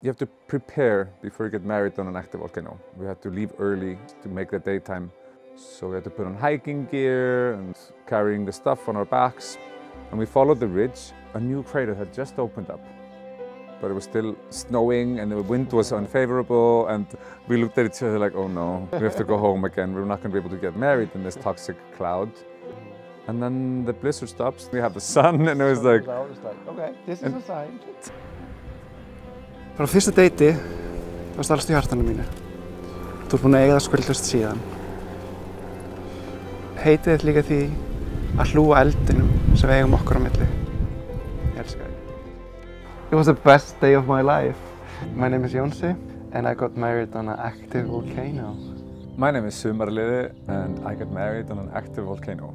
You have to prepare before you get married on an active volcano. We had to leave early to make the daytime. So we had to put on hiking gear and carrying the stuff on our backs. And we followed the ridge. A new crater had just opened up. But it was still snowing and the wind was unfavorable and we looked at each other like, oh no, we have to go home again. We're not going to be able to get married in this toxic cloud. And then the blizzard stops. We have the sun and it was like, was like, okay, this is a sign. Bara á fyrsta deiti, það var stallast í hjartanum mínu. Þú ert búinn að eiga það skuldlust síðan. Heitið þitt líka því að hlúa eldinum sem við eigum okkur á milli. Ég elska þig. It was the best day of my life. My name is Jónsi and I got married on an active volcano. my name is Sumarliði and I got married on an active volcano.